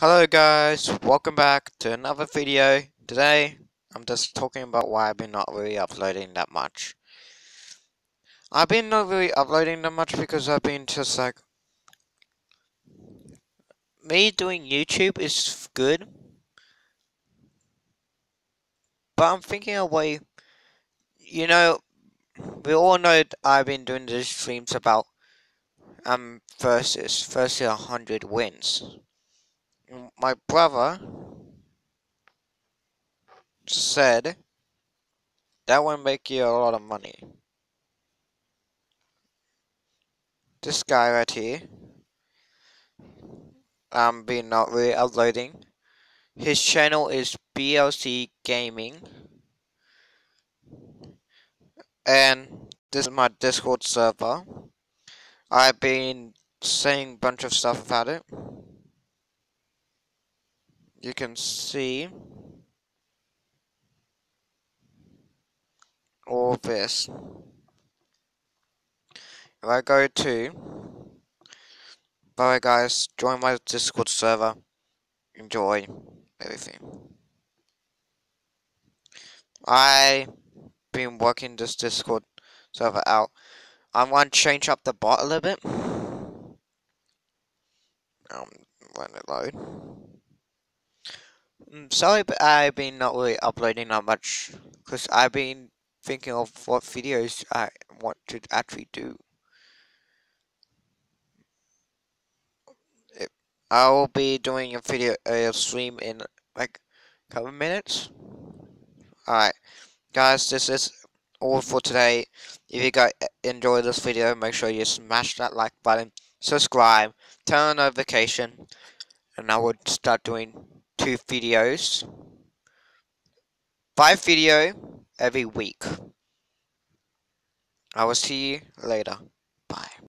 Hello guys, welcome back to another video. Today, I'm just talking about why I've been not really uploading that much. I've been not really uploading that much because I've been just like... Me doing YouTube is good. But I'm thinking a way... You know, we all know I've been doing these streams about um versus versus 100 wins my brother said that would make you a lot of money. This guy right here, um, I'm being not really uploading. His channel is BLC Gaming. And this is my Discord server. I've been saying a bunch of stuff about it you can see all this. If I go to, bye guys, join my Discord server, enjoy everything. I've been working this Discord server out. I want to change up the bot a little bit. Um, when it load. Mm, sorry, but I've been not really uploading that much because I've been thinking of what videos I want to actually do. I will be doing a video, a stream in like a couple minutes. Alright, guys, this is all for today. If you guys enjoyed this video, make sure you smash that like button, subscribe, turn on notification, and I would start doing two videos. Five video every week. I will see you later.